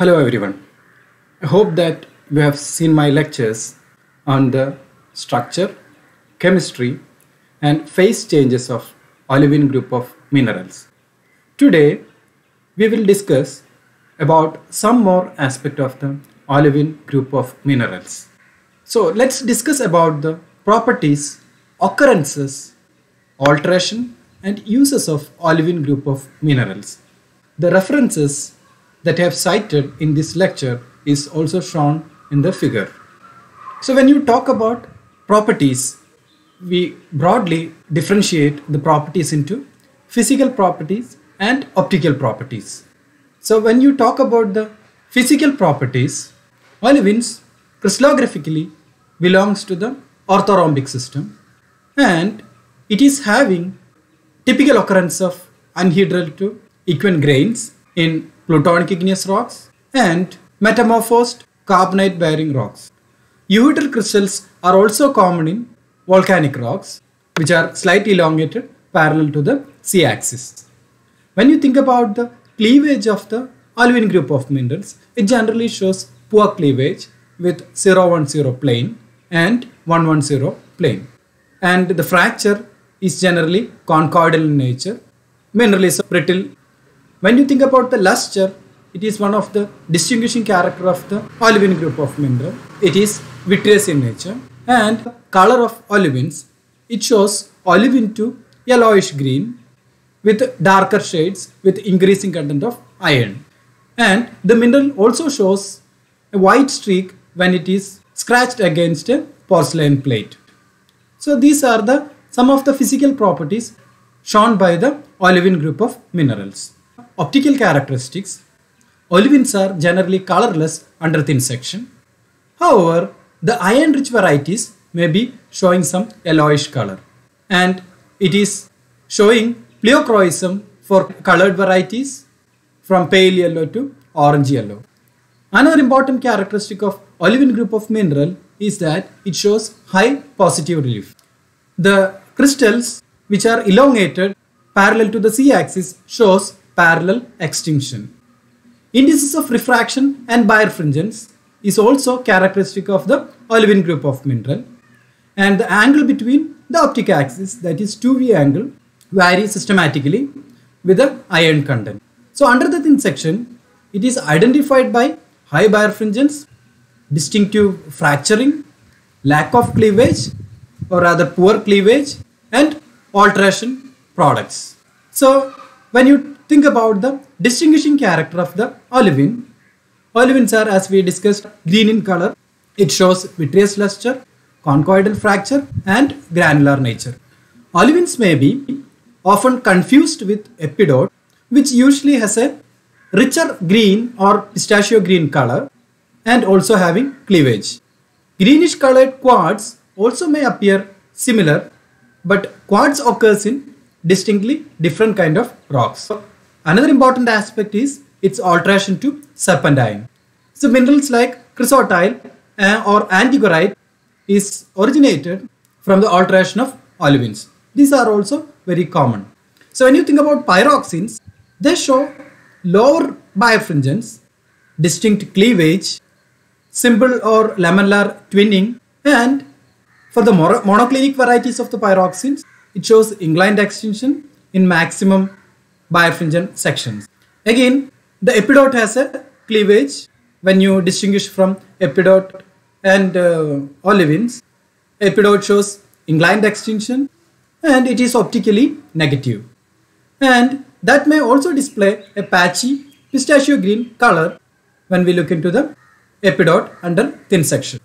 Hello everyone. I hope that you have seen my lectures on the structure, chemistry and phase changes of olivine group of minerals. Today we will discuss about some more aspect of the olivine group of minerals. So let's discuss about the properties, occurrences, alteration and uses of olivine group of minerals. The references that I have cited in this lecture is also shown in the figure. So when you talk about properties, we broadly differentiate the properties into physical properties and optical properties. So when you talk about the physical properties, olivines crystallographically belongs to the orthorhombic system and it is having typical occurrence of anhedral to equant grains in plutonic igneous rocks and metamorphosed carbonate bearing rocks. Euhedral crystals are also common in volcanic rocks which are slightly elongated parallel to the c-axis. When you think about the cleavage of the olivine group of minerals, it generally shows poor cleavage with 010 plane and 110 plane. And the fracture is generally conchoidal in nature. Mineral is brittle. When you think about the luster, it is one of the distinguishing character of the olivine group of mineral. It is vitreous in nature. And color of olivines, it shows olivine to yellowish green with darker shades with increasing content of iron. And the mineral also shows a white streak when it is scratched against a porcelain plate. So these are the some of the physical properties shown by the olivine group of minerals. Optical characteristics. Olivines are generally colorless under thin section. However, the iron rich varieties may be showing some yellowish color and it is showing pleochroism for colored varieties from pale yellow to orange yellow. Another important characteristic of olivine group of mineral is that it shows high positive relief. The crystals which are elongated parallel to the c-axis shows parallel extinction. Indices of refraction and birefringence is also characteristic of the olivine group of mineral and the angle between the optic axis that is 2V angle varies systematically with the iron content. So under the thin section it is identified by high birefringence, distinctive fracturing, lack of cleavage or rather poor cleavage and alteration products. So when you think about the distinguishing character of the olivine, olivines are as we discussed green in color. It shows vitreous luster, conchoidal fracture and granular nature. Olivines may be often confused with epidote which usually has a richer green or pistachio green color and also having cleavage. Greenish colored quartz also may appear similar but quartz occurs in distinctly different kind of rocks. Another important aspect is its alteration to serpentine. So minerals like chrysotile uh, or antigorite is originated from the alteration of olivines. These are also very common. So when you think about pyroxenes, they show lower birefringence, distinct cleavage, simple or lamellar twinning and for the monoclinic varieties of the pyroxenes, it shows inclined extinction in maximum birefringent sections. Again, the epidote has a cleavage when you distinguish from epidote and uh, olivines. Epidote shows inclined extinction and it is optically negative. And that may also display a patchy pistachio green color when we look into the epidote under thin section.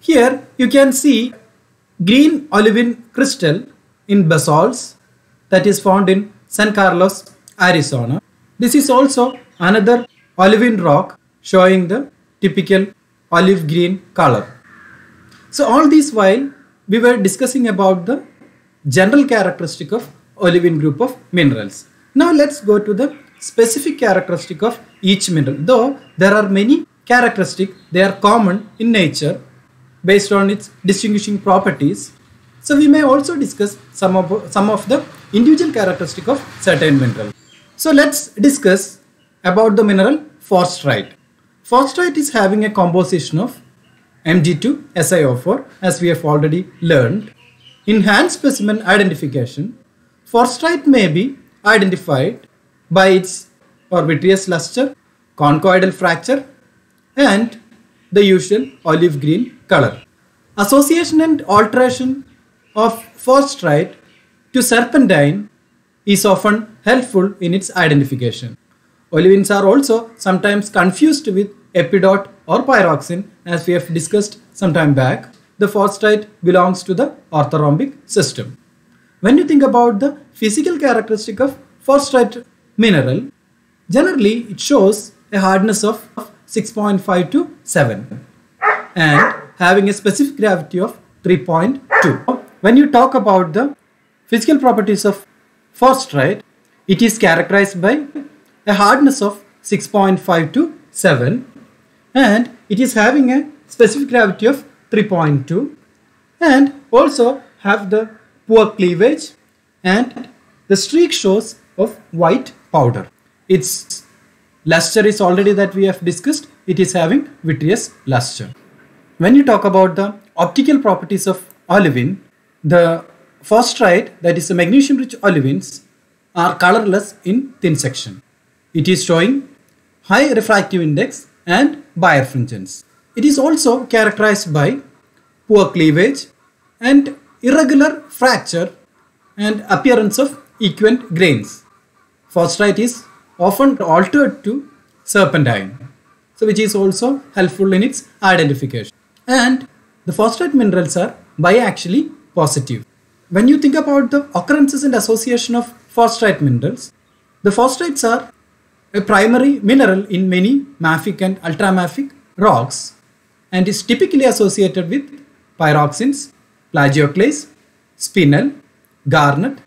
Here you can see green olivine crystal in basalts that is found in San Carlos, Arizona. This is also another olivine rock showing the typical olive green color. So all this while we were discussing about the general characteristic of olivine group of minerals. Now let's go to the specific characteristic of each mineral. Though there are many characteristics, they are common in nature based on its distinguishing properties. So we may also discuss some of, some of the individual characteristic of certain mineral. So let's discuss about the mineral forsterite. Phosphorite is having a composition of Mg2 SiO4 as we have already learned. In hand specimen identification, forsterite may be identified by its vitreous luster, conchoidal fracture and the usual olive green color. Association and alteration of forsterite to serpentine is often helpful in its identification. Olivines are also sometimes confused with epidote or pyroxene as we have discussed some time back. The forsterite belongs to the orthorhombic system. When you think about the physical characteristic of forsterite mineral, generally it shows a hardness of 6.5 to 7 and having a specific gravity of 3.2. When you talk about the physical properties of forsterite, it is characterized by a hardness of 6.5 to 7 and it is having a specific gravity of 3.2 and also have the poor cleavage and the streak shows of white powder. Its luster is already that we have discussed. It is having vitreous luster. When you talk about the optical properties of olivine, the forsterite that is the magnesium rich olivines are colorless in thin section. It is showing high refractive index and birefringence. It is also characterized by poor cleavage and irregular fracture and appearance of equant grains. Forsterite is often altered to serpentine, so which is also helpful in its identification. And the forsterite minerals are biaxially positive. When you think about the occurrences and association of forsterite minerals, the phosphates are a primary mineral in many mafic and ultramafic rocks and is typically associated with pyroxenes, plagioclase, spinel, garnet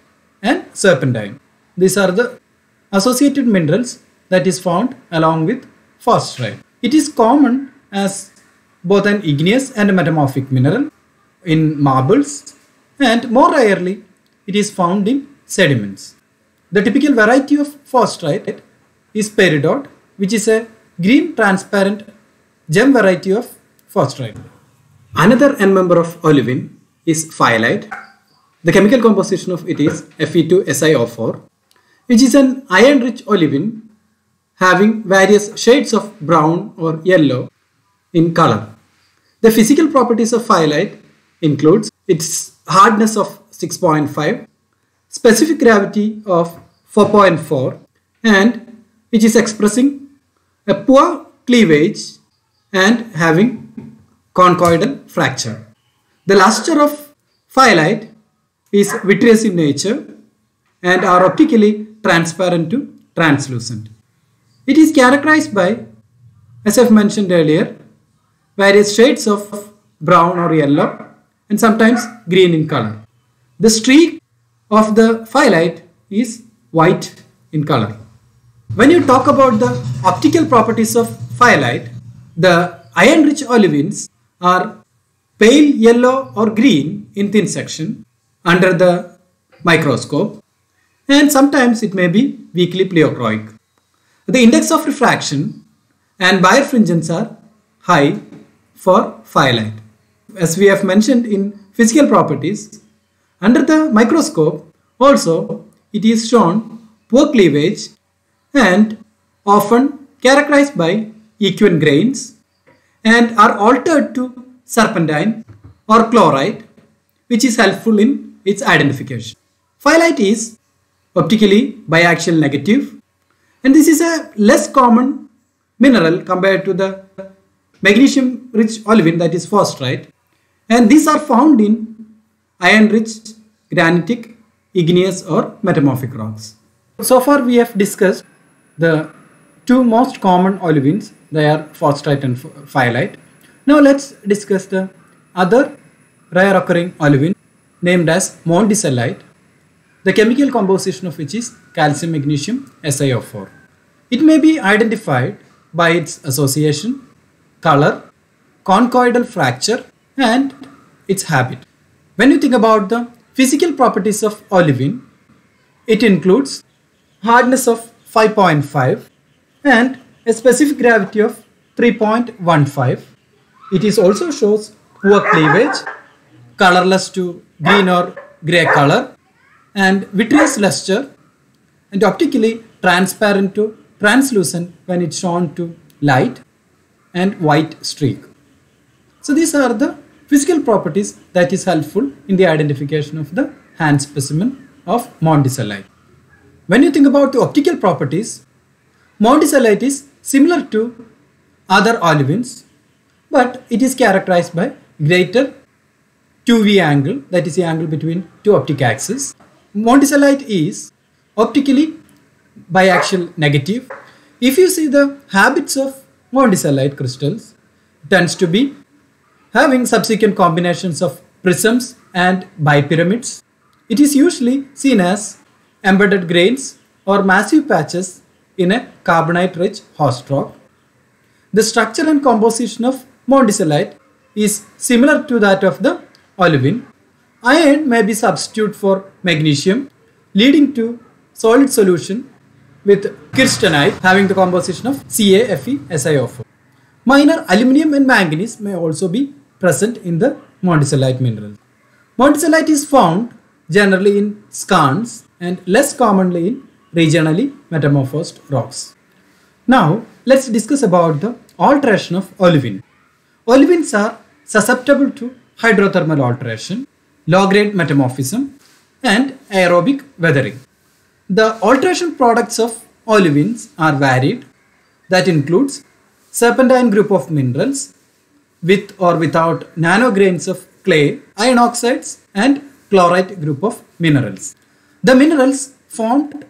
and serpentine. These are the associated minerals that is found along with forsterite. It is common as both an igneous and a metamorphic mineral in marbles and more rarely it is found in sediments. The typical variety of forsterite is peridot which is a green transparent gem variety of forsterite. Another end member of olivine is fayalite. The chemical composition of it is Fe2SiO4 which is an iron rich olivine having various shades of brown or yellow in color. The physical properties of fayalite includes its hardness of 6.5, specific gravity of 4.4 and which is expressing a poor cleavage and having conchoidal fracture. The luster of fayalite is vitreous in nature and are optically transparent to translucent. It is characterized by, as I've mentioned earlier, various shades of brown or yellow and sometimes green in color. The streak of the fayalite is white in color. When you talk about the optical properties of fayalite, the iron-rich olivines are pale yellow or green in thin section under the microscope and sometimes it may be weakly pleochroic. The index of refraction and birefringence are high for fayalite. As we have mentioned in physical properties, under the microscope also it is shown poor cleavage and often characterized by equant grains and are altered to serpentine or chlorite which is helpful in its identification. Fayalite is optically biaxial negative and this is a less common mineral compared to the magnesium rich olivine that is forsterite and these are found in iron rich granitic igneous or metamorphic rocks. So far we have discussed the two most common olivines, they are forsterite and fayalite. Now let's discuss the other rare occurring olivine named as monticellite, the chemical composition of which is calcium magnesium SiO4. It may be identified by its association, color, conchoidal fracture and its habit. When you think about the physical properties of olivine, it includes hardness of 5.5 and a specific gravity of 3.15. It is also shows poor cleavage, colorless to green or gray color, and vitreous luster, and optically transparent to translucent when it's shown to light, and white streak. So these are the physical properties that is helpful in the identification of the hand specimen of monticellite. When you think about the optical properties, monticellite is similar to other olivines, but it is characterized by greater 2V angle, that is the angle between two optic axes. Monticellite is optically biaxial negative. If you see the habits of monticellite crystals, tends to be having subsequent combinations of prisms and bipyramids. It is usually seen as embedded grains or massive patches in a carbonate-rich host rock. The structure and composition of monticellite is similar to that of the olivine. Iron may be substitute for magnesium, leading to solid solution with kirschsteinite having the composition of CaFeSiO4. Minor aluminium and manganese may also be present in the monticellite mineral. Monticellite is found generally in skarns and less commonly in regionally metamorphosed rocks. Now let's discuss about the alteration of olivine. Olivines are susceptible to hydrothermal alteration, low-grade metamorphism and aerobic weathering. The alteration products of olivines are varied that includes serpentine group of minerals with or without nanograins of clay, iron oxides and chlorite group of minerals. The minerals formed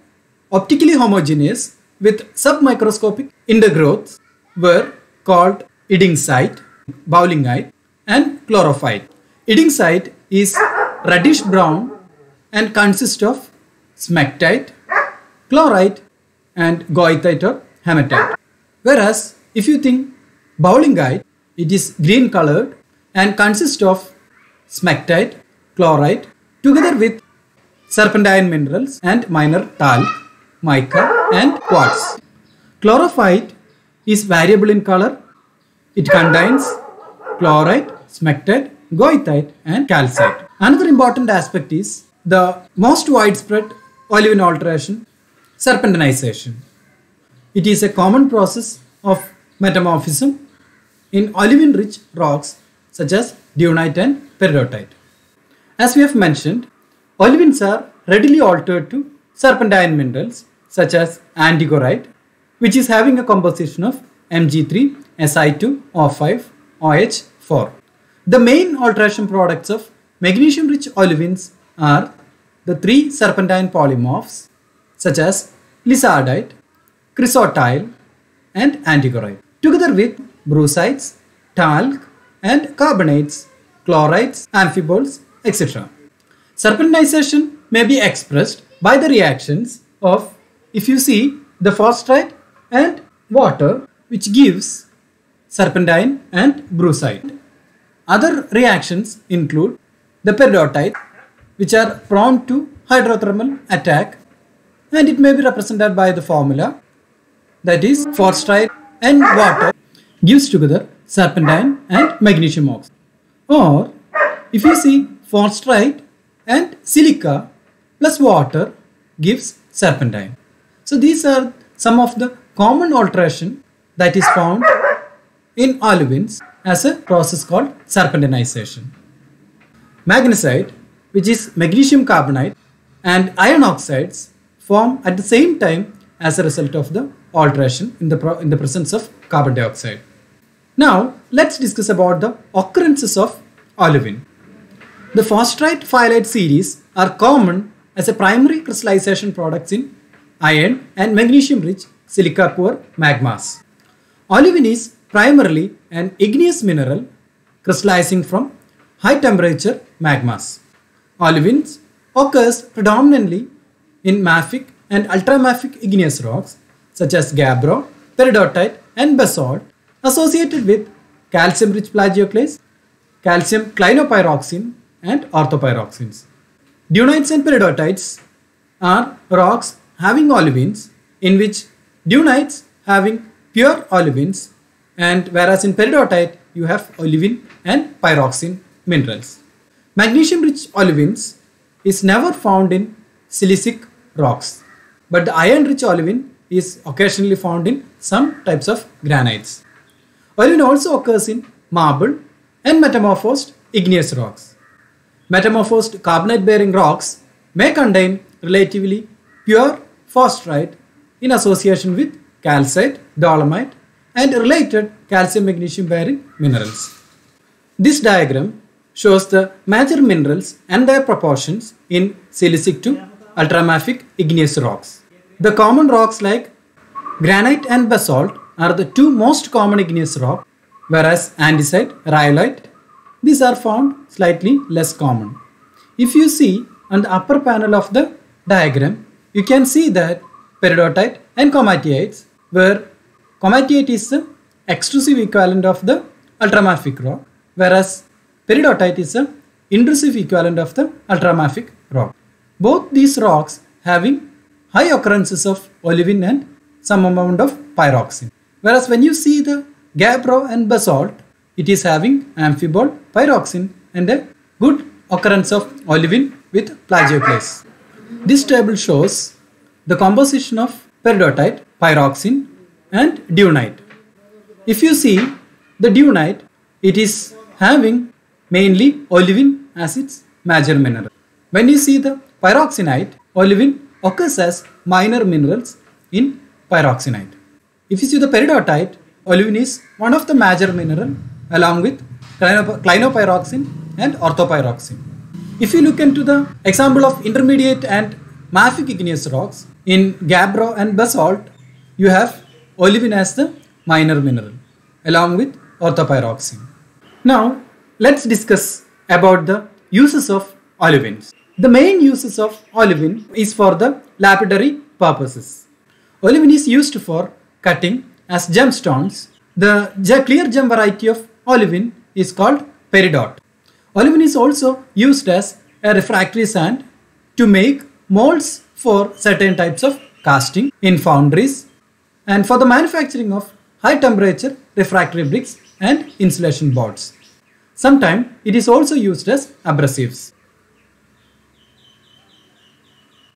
optically homogeneous with submicroscopic intergrowths were called iddingsite, bowlingite and chlorophaeite. Iddingsite is reddish brown and consists of smectite, chlorite and goethite or hematite. Whereas if you think bowlingite, it is green colored and consists of smectite, chlorite together with serpentine minerals and minor talc, mica and quartz. Chlorophaeite is variable in color. It contains chlorite, smectite, goethite and calcite. Another important aspect is the most widespread olivine alteration, serpentinization. It is a common process of metamorphism in olivine-rich rocks such as dunite and peridotite. As we have mentioned, olivines are readily altered to serpentine minerals such as antigorite, which is having a composition of Mg3, Si2, O5, OH4. The main alteration products of magnesium-rich olivines are the three serpentine polymorphs such as lizardite, chrysotile, and antigorite, together with brucites, talc, and carbonates, chlorides, amphiboles, etc. Serpentinization may be expressed by the reactions of, if you see, the forsterite and water which gives serpentine and brucite. Other reactions include the peridotite which are prone to hydrothermal attack and it may be represented by the formula that is forsterite and water gives together serpentine and magnesium oxide. Or if you see forsterite and silica plus water gives serpentine. So these are some of the common alteration that is found in olivines as a process called serpentinization. Magnesite which is magnesium carbonate and iron oxides form at the same time as a result of the alteration in the, in the presence of carbon dioxide. Now let's discuss about the occurrences of olivine. The forsterite fayalite series are common as a primary crystallization products in iron and magnesium rich silica poor magmas. Olivine is primarily an igneous mineral crystallizing from high temperature magmas. Olivines occurs predominantly in mafic and ultramafic igneous rocks such as gabbro, peridotite and basalt associated with calcium-rich plagioclase, calcium clinopyroxene and orthopyroxenes. Dunites and peridotites are rocks having olivines in which dunites having pure olivines and whereas in peridotite you have olivine and pyroxene minerals. Magnesium rich olivines is never found in silicic rocks but the iron rich olivine is occasionally found in some types of granites. Olivine also occurs in marble and metamorphosed igneous rocks. Metamorphosed carbonate bearing rocks may contain relatively pure forsterite in association with calcite, dolomite and related calcium magnesium bearing minerals. This diagram shows the major minerals and their proportions in silicic to ultramafic igneous rocks. The common rocks like granite and basalt are the two most common igneous rocks, whereas andesite, rhyolite, these are found slightly less common. If you see on the upper panel of the diagram, you can see that peridotite and komatiites where komatiite is the extrusive equivalent of the ultramafic rock whereas peridotite is the intrusive equivalent of the ultramafic rock. Both these rocks having high occurrences of olivine and some amount of pyroxene. Whereas when you see the gabbro and basalt, it is having amphibole, pyroxene and a good occurrence of olivine with plagioclase. This table shows the composition of peridotite, pyroxene and dunite. If you see the dunite, it is having mainly olivine as its major mineral. When you see the pyroxenite, olivine occurs as minor minerals in pyroxenite. If you see the peridotite, olivine is one of the major mineral along with clinopyroxene and orthopyroxene. If you look into the example of intermediate and mafic igneous rocks, in gabbro and basalt, you have olivine as the minor mineral along with orthopyroxene. Now, let's discuss about the uses of olivines. The main uses of olivine is for the lapidary purposes. Olivine is used for cutting as gemstones. The clear gem variety of olivine is called peridot. Olivine is also used as a refractory sand to make molds for certain types of casting in foundries and for the manufacturing of high temperature refractory bricks and insulation boards. Sometimes it is also used as abrasives.